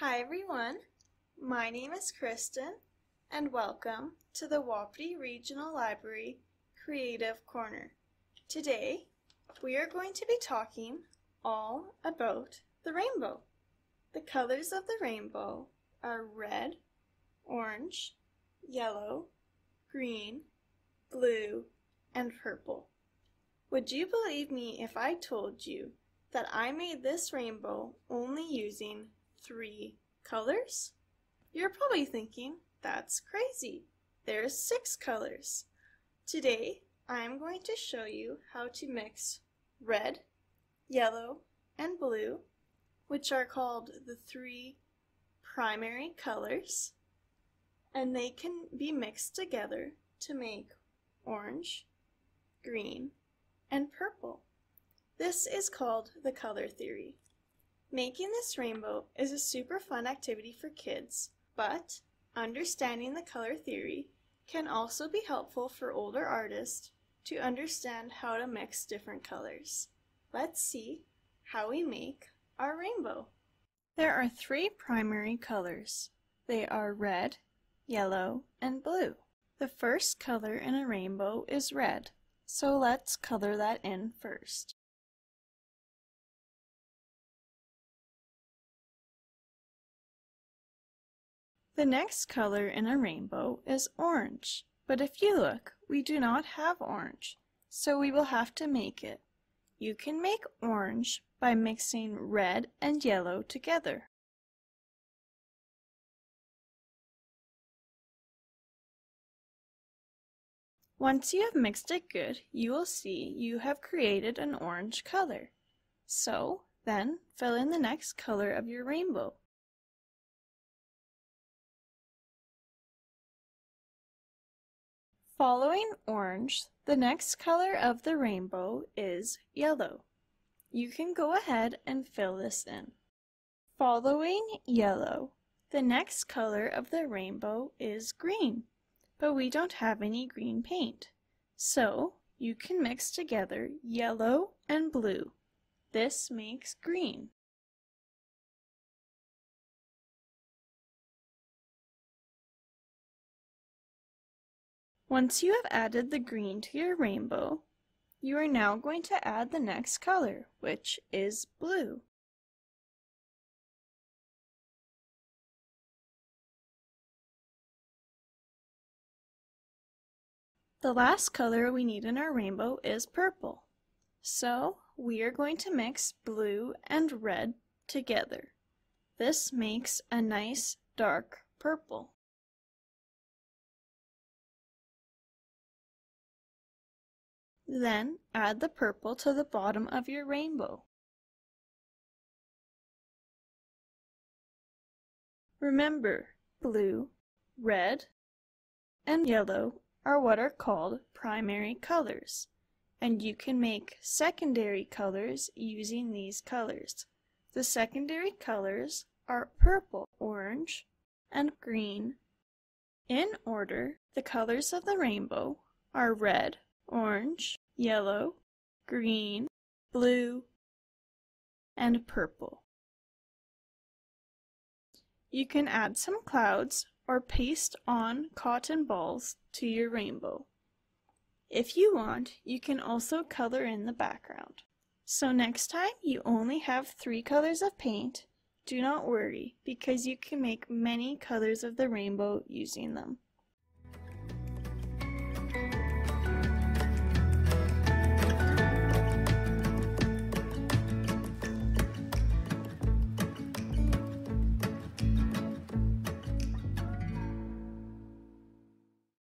Hi everyone, my name is Kristen and welcome to the Wapiti Regional Library Creative Corner. Today we are going to be talking all about the rainbow. The colors of the rainbow are red, orange, yellow, green, blue, and purple. Would you believe me if I told you that I made this rainbow only using three colors? You're probably thinking, that's crazy. There's six colors. Today, I'm going to show you how to mix red, yellow, and blue, which are called the three primary colors, and they can be mixed together to make orange, green, and purple. This is called the color theory. Making this rainbow is a super fun activity for kids, but understanding the color theory can also be helpful for older artists to understand how to mix different colors. Let's see how we make our rainbow. There are three primary colors. They are red, yellow, and blue. The first color in a rainbow is red, so let's color that in first. The next color in a rainbow is orange, but if you look, we do not have orange, so we will have to make it. You can make orange by mixing red and yellow together. Once you have mixed it good, you will see you have created an orange color. So, then, fill in the next color of your rainbow. Following orange, the next color of the rainbow is yellow. You can go ahead and fill this in. Following yellow, the next color of the rainbow is green, but we don't have any green paint. So you can mix together yellow and blue. This makes green. Once you have added the green to your rainbow, you are now going to add the next color, which is blue. The last color we need in our rainbow is purple. So we are going to mix blue and red together. This makes a nice dark purple. Then add the purple to the bottom of your rainbow. Remember, blue, red, and yellow are what are called primary colors, and you can make secondary colors using these colors. The secondary colors are purple, orange, and green. In order, the colors of the rainbow are red, orange, yellow, green, blue, and purple. You can add some clouds or paste on cotton balls to your rainbow. If you want, you can also color in the background. So next time you only have three colors of paint, do not worry because you can make many colors of the rainbow using them.